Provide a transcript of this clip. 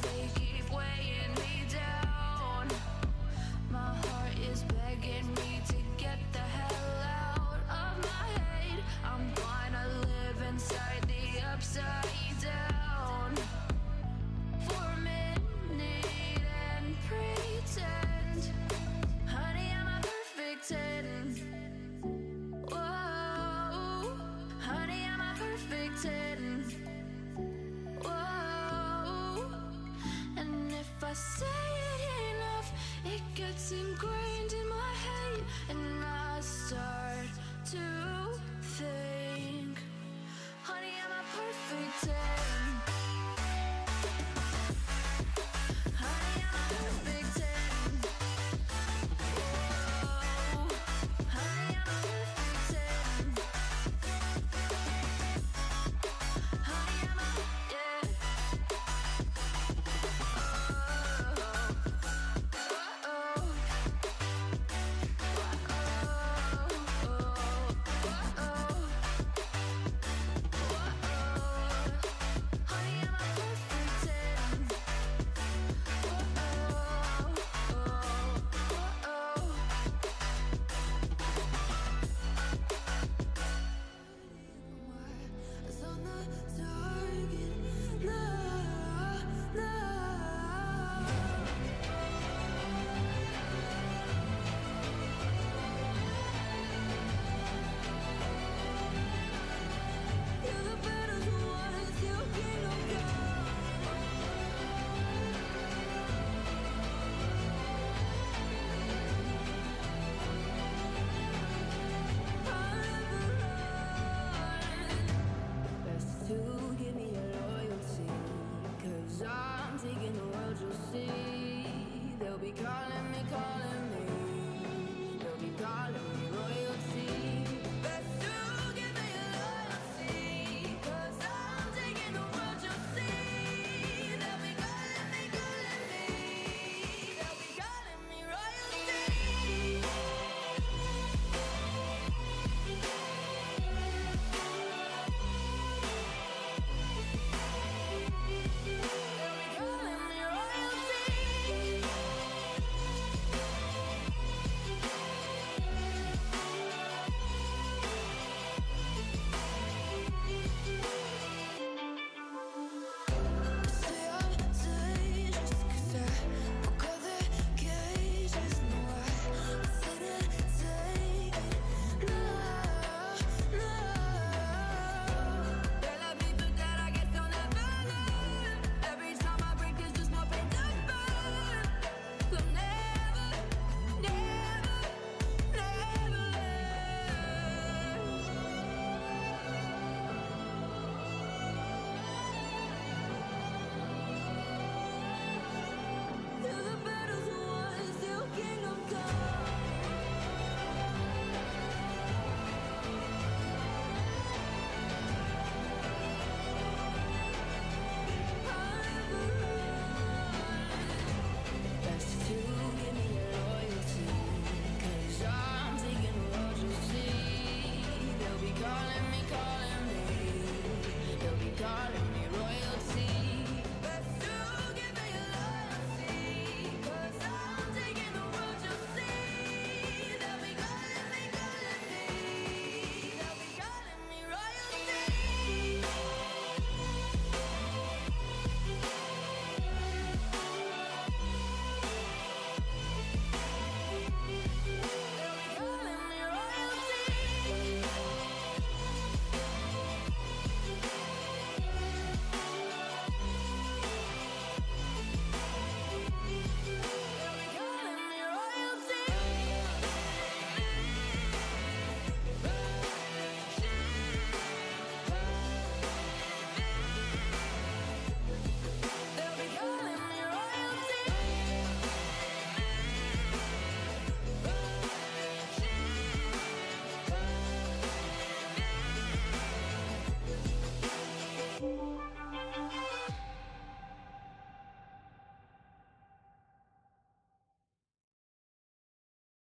they keep weighing me down. My heart is begging me seem great.